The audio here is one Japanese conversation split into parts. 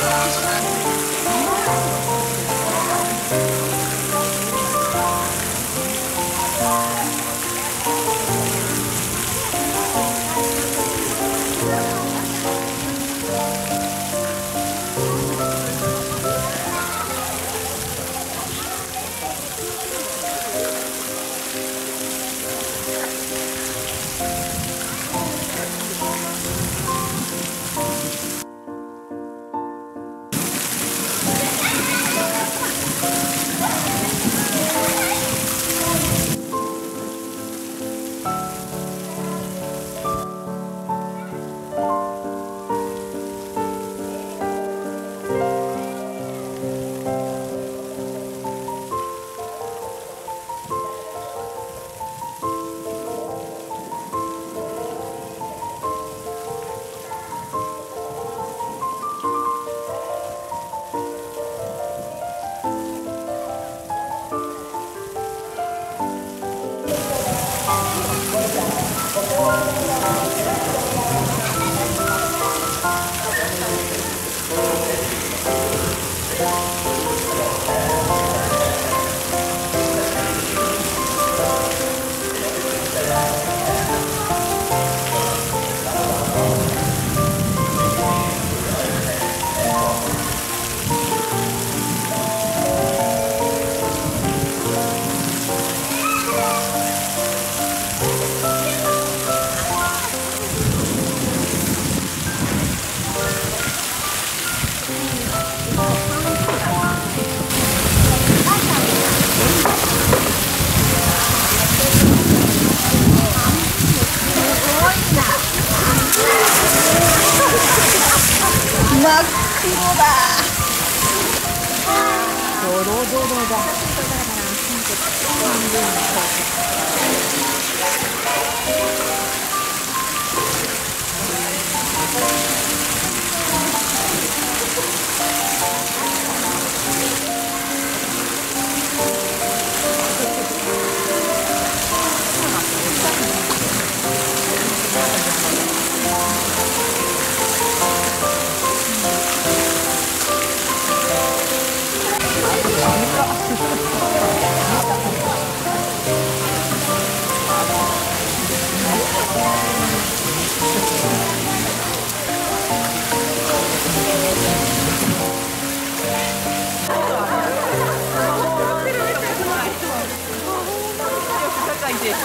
どうも。黒だ。ドロドロだ。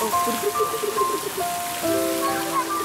哦，不对不。